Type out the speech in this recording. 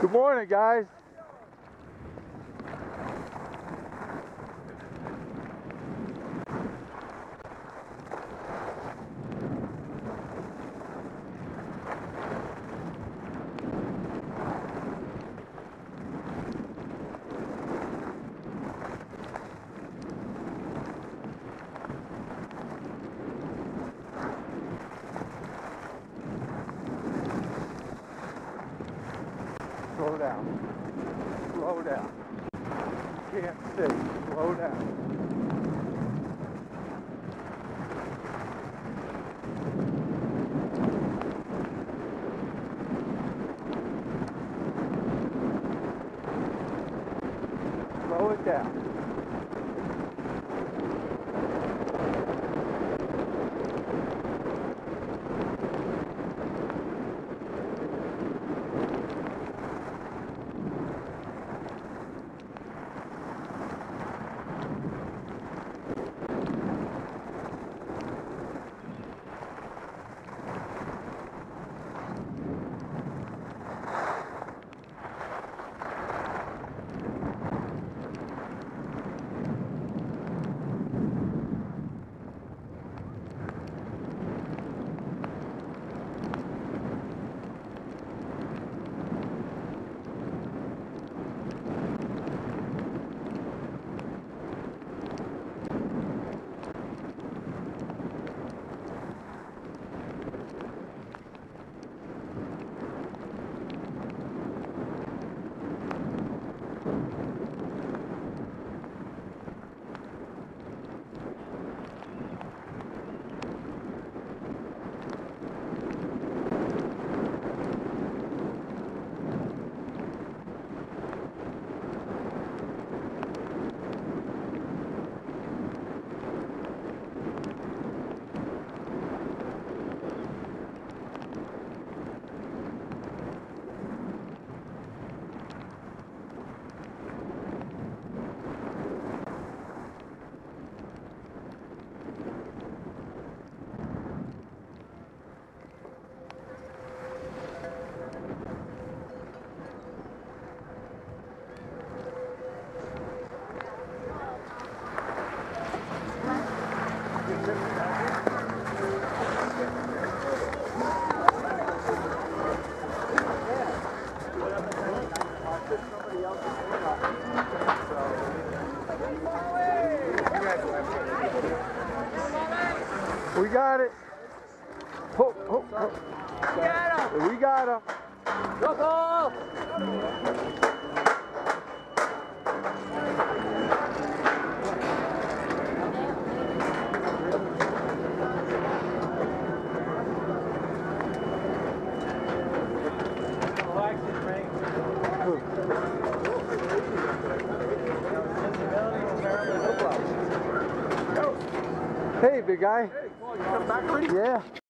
Good morning, guys. Slow down. Slow down. Can't see. Slow down. Slow it down. We got it. Oh, oh, oh. We got him. Hey, big guy. Come back, pretty. Yeah.